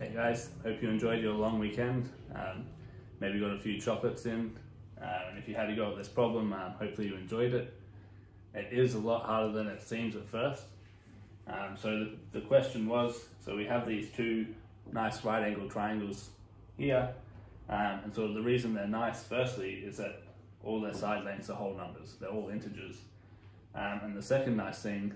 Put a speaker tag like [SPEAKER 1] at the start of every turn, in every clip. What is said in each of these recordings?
[SPEAKER 1] Hey guys, hope you enjoyed your long weekend. Um, maybe got a few chocolates in, uh, and if you had to go at this problem, um, hopefully you enjoyed it. It is a lot harder than it seems at first. Um, so the, the question was, so we have these two nice right angle triangles here, um, and so the reason they're nice, firstly, is that all their side lengths are whole numbers. They're all integers. Um, and the second nice thing,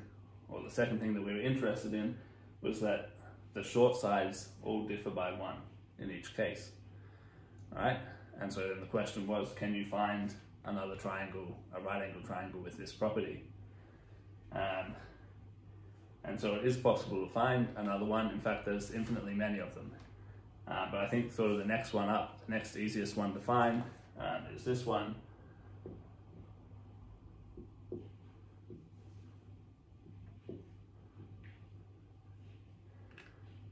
[SPEAKER 1] or the second thing that we were interested in, was that the short sides all differ by one in each case. Right, and so then the question was, can you find another triangle, a right angle triangle with this property? Um, and so it is possible to find another one. In fact, there's infinitely many of them. Uh, but I think sort of the next one up, the next easiest one to find um, is this one.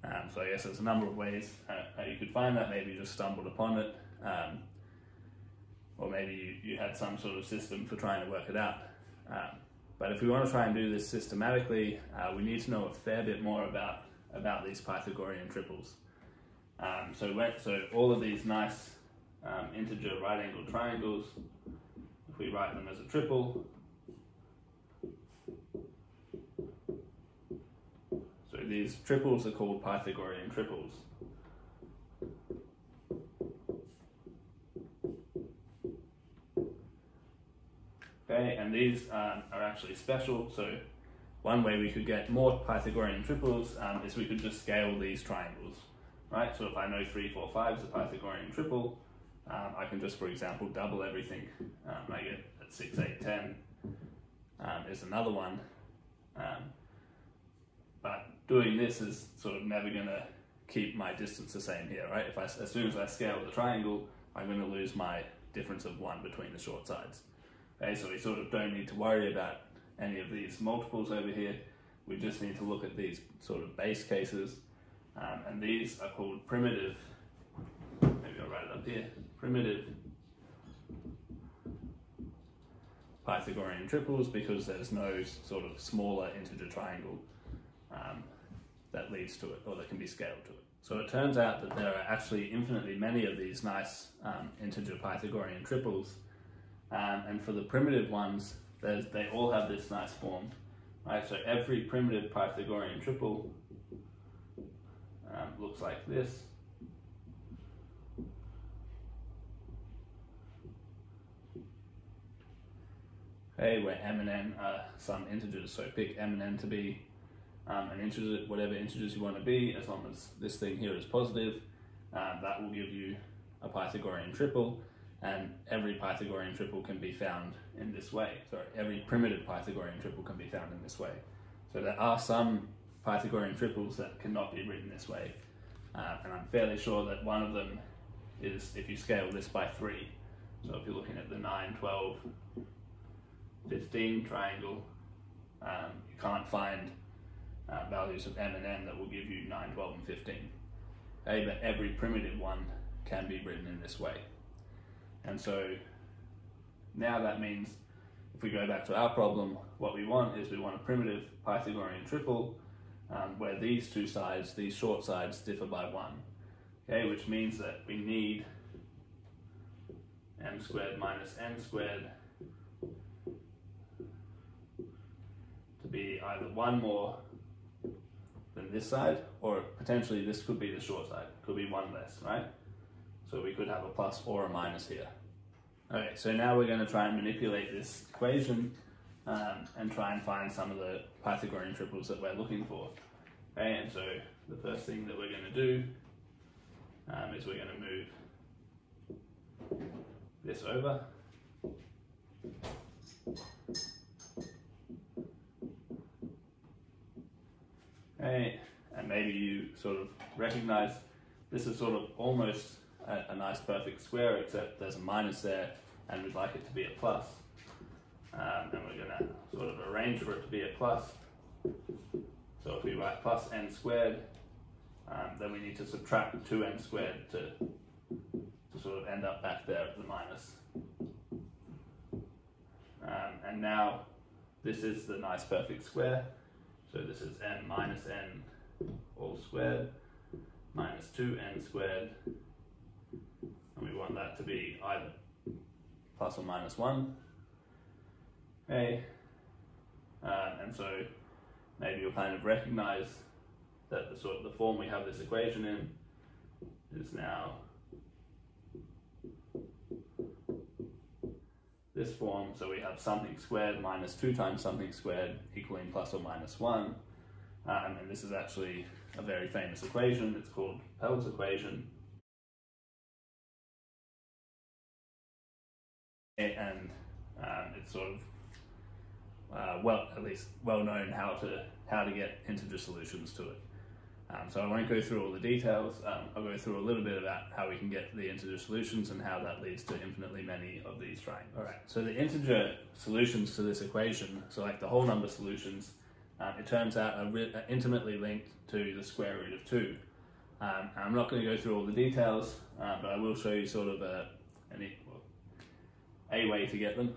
[SPEAKER 1] Um, so I guess there's a number of ways how you could find that. Maybe you just stumbled upon it, um, or maybe you, you, had some sort of system for trying to work it out. Um, but if we want to try and do this systematically, uh, we need to know a fair bit more about, about these Pythagorean triples. Um, so, so all of these nice um, integer right angled triangles, if we write them as a triple, these triples are called Pythagorean triples. Okay, and these um, are actually special. So one way we could get more Pythagorean triples um, is we could just scale these triangles, right? So if I know 3, 4, 5 is a Pythagorean triple, um, I can just, for example, double everything. Um, I get at 6, 8, 10 um, is another one. Um, but doing this is sort of never going to keep my distance the same here, right? If I, as soon as I scale the triangle, I'm going to lose my difference of one between the short sides. Okay, so we sort of don't need to worry about any of these multiples over here. We just need to look at these sort of base cases, um, and these are called primitive, maybe I'll write it up here, primitive Pythagorean triples because there's no sort of smaller integer triangle um, that leads to it or that can be scaled to it. So it turns out that there are actually infinitely many of these nice um, integer Pythagorean triples. Um, and for the primitive ones, they all have this nice form. Right? So every primitive Pythagorean triple um, looks like this. Okay, where m and n are some integers, so pick m and n to be um, and integer, whatever integers you want to be, as long as this thing here is positive, uh, that will give you a Pythagorean triple, and every Pythagorean triple can be found in this way. So every primitive Pythagorean triple can be found in this way. So there are some Pythagorean triples that cannot be written this way, uh, and I'm fairly sure that one of them is if you scale this by 3. So if you're looking at the 9, 12, 15 triangle, um, you can't find uh, values of m and n that will give you 9, 12, and 15. Okay, but every primitive one can be written in this way. And so now that means if we go back to our problem, what we want is we want a primitive Pythagorean triple um, where these two sides, these short sides, differ by 1. Okay, which means that we need m squared minus n squared to be either 1 more than this side, or potentially this could be the short side, could be one less, right? So we could have a plus or a minus here. Okay, so now we're going to try and manipulate this equation um, and try and find some of the Pythagorean triples that we're looking for. Okay, and so the first thing that we're going to do um, is we're going to move this over Okay, and maybe you sort of recognize this is sort of almost a, a, nice perfect square, except there's a minus there, and we'd like it to be a plus. Um, and we're going to sort of arrange for it to be a plus. So if we write plus n squared, um, then we need to subtract 2n squared to, to sort of end up back there at the minus. Um, and now this is the nice perfect square. So this is n minus n all squared. minus 2n squared, and we want that to be either plus or minus 1. Okay, uh, and so maybe you'll kind of recognize that the sort of the form we have this equation in is now this form, so we have something squared minus 2 times something squared equaling plus or minus 1. Um, and this is actually a very famous equation, it's called Pell's equation. And um, it's sort of uh, well, at least well known how to how to get integer solutions to it. Um, so I won't go through all the details. Um, I'll go through a little bit about how we can get the integer solutions and how that leads to infinitely many of these triangles. All right. So the integer solutions to this equation, so like the whole number solutions, um, it turns out are, are, intimately linked to the square root of two. Um, I'm not going to go through all the details, uh, but I will show you sort of a, an, a way to get them.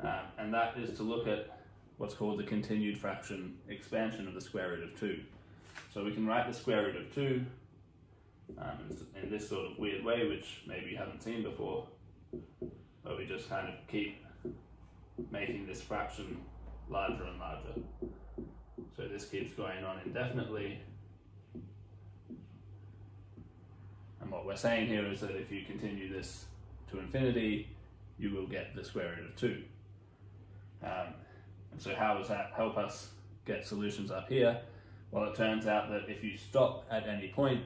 [SPEAKER 1] Um, and that is to look at what's called the continued fraction expansion of the square root of 2. So we can write the square root of 2 um, in this sort of weird way, which maybe you haven't seen before, but we just kind of keep making this fraction larger and larger. So this keeps going on indefinitely. And what we're saying here is that if you continue this to infinity, you will get the square root of 2. Um, and so how does that help us get solutions up here? Well, it turns out that if you stop at any point,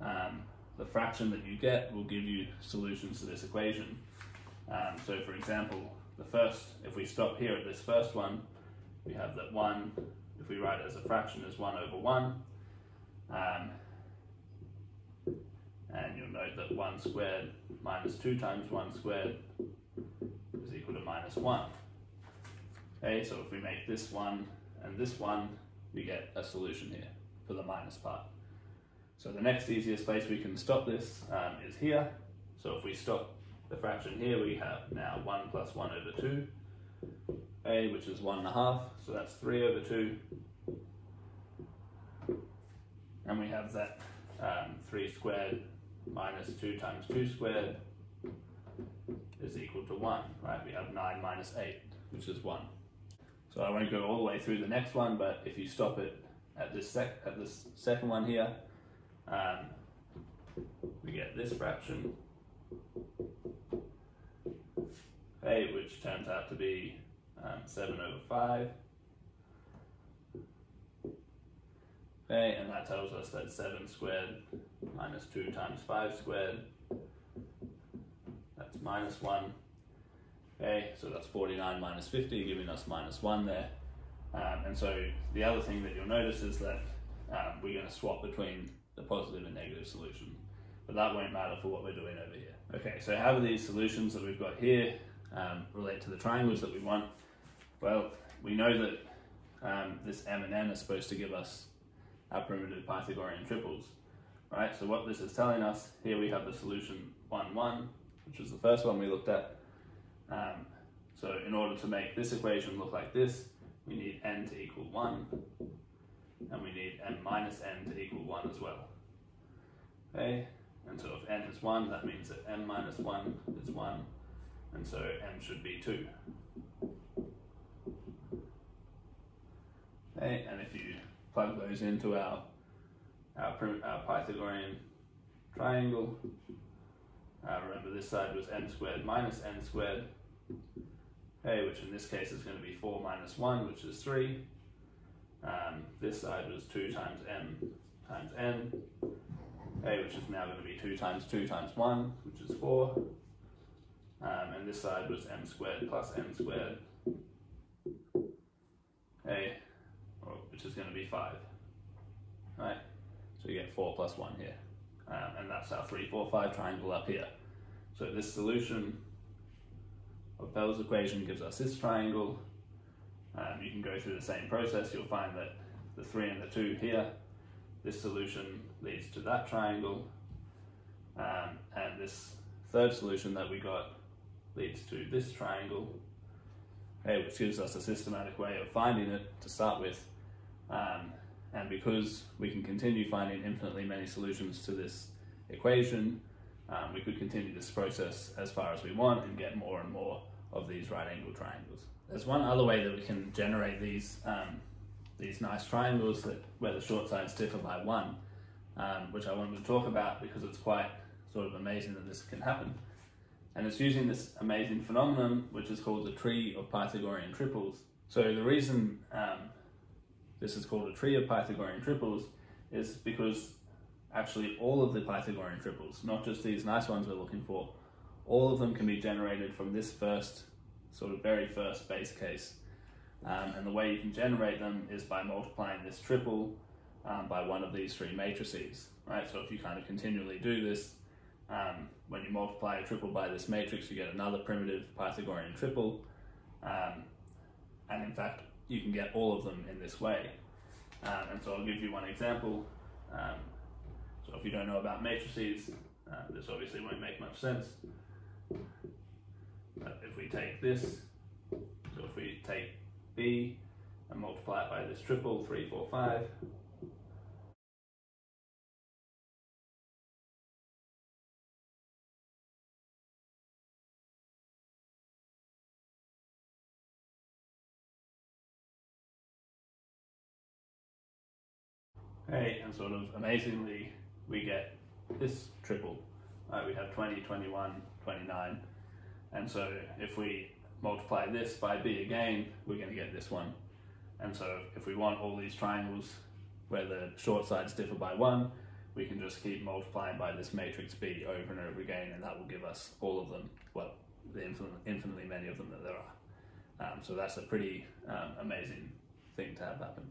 [SPEAKER 1] um, the fraction that you get will give you solutions to this equation. Um, so for example, the first, if we stop here at this first one, we have that 1, if we write it as a fraction, is 1 over 1. Um, and you'll note that 1 squared minus 2 times 1 squared is equal to minus 1. Okay, so if we make this one and this one, we get a solution here for the minus part. So the next easiest place we can stop this um, is here. So if we stop the fraction here, we have now 1 plus 1 over 2, a which is 1 and a half, so that's 3 over 2. And we have that um, 3 squared minus 2 times 2 squared is equal to 1, right? We have 9 minus 8, which is 1. So I won't go all the way through the next one, but if you stop it at this sec at this second one here, um, we get this fraction, okay, which turns out to be um, 7 over 5. Okay, and that tells us that 7 squared minus 2 times 5 squared, that's minus 1. Okay, so that's 49 minus 50, giving us minus 1 there. Um, and so the other thing that you'll notice is that um, we're going to swap between the positive and negative solution. But that won't matter for what we're doing over here. Okay, so how do these solutions that we've got here um, relate to the triangles that we want? Well, we know that um, this m and n is supposed to give us our primitive Pythagorean triples, right? So what this is telling us, here we have the solution 1, 1, which was the first one we looked at, um, so in order to make this equation look like this, we need n to equal 1, and we need n minus n to equal 1 as well. Okay, and so if n is 1, that means that n minus 1 is 1, and so n should be 2. Okay, and if you plug those into our, our, our Pythagorean triangle, uh, remember this side was n squared minus n squared, okay, which in this case is going to be 4 minus 1, which is 3. Um, this side was 2 times m times n. A, which is now going to be 2 times 2 times 1, which is 4. Um, and this side was m squared plus n squared, A, which is going to be 5. Right, so you get 4 plus 1 here. Um, and that's our 3, 4, 5 triangle up here. So this solution of Pell's equation gives us this triangle. Um, you can go through the same process. You'll find that the 3 and the 2 here, this solution leads to that triangle. Um, and this third solution that we got leads to this triangle, okay, which gives us a systematic way of finding it to start with. Um, And because we can continue finding infinitely many solutions to this equation, um, we could continue this process as far as we want and get more and more of these right angle triangles. There's one other way that we can generate these um, these nice triangles that where the short sides differ by one, um, which I wanted to talk about because it's quite sort of amazing that this can happen. And it's using this amazing phenomenon which is called the tree of Pythagorean triples. So the reason um, this is called a tree of Pythagorean triples is because actually all of the Pythagorean triples, not just these nice ones we're looking for, all of them can be generated from this first, sort of very first base case. Um, and the way you can generate them is by multiplying this triple um, by one of these three matrices, right? So if you kind of continually do this, um, when you multiply a triple by this matrix, you get another primitive Pythagorean triple. Um, and in fact, you can get all of them in this way. Um, and so I'll give you one example. So if you don't know about matrices, uh, this obviously won't make much sense. But if we take this, so if we take B and multiply it by this triple, 3, 4, 5, Okay, and sort of amazingly, we get this triple. Right, we have 20, 21, 29. And so if we multiply this by b again, we're going to get this one. And so if we want all these triangles where the short sides differ by one, we can just keep multiplying by this matrix B over and over again, and that will give us all of them, well, the infinite, infinitely many of them that there are. Um, so that's a pretty um, amazing thing to have happen.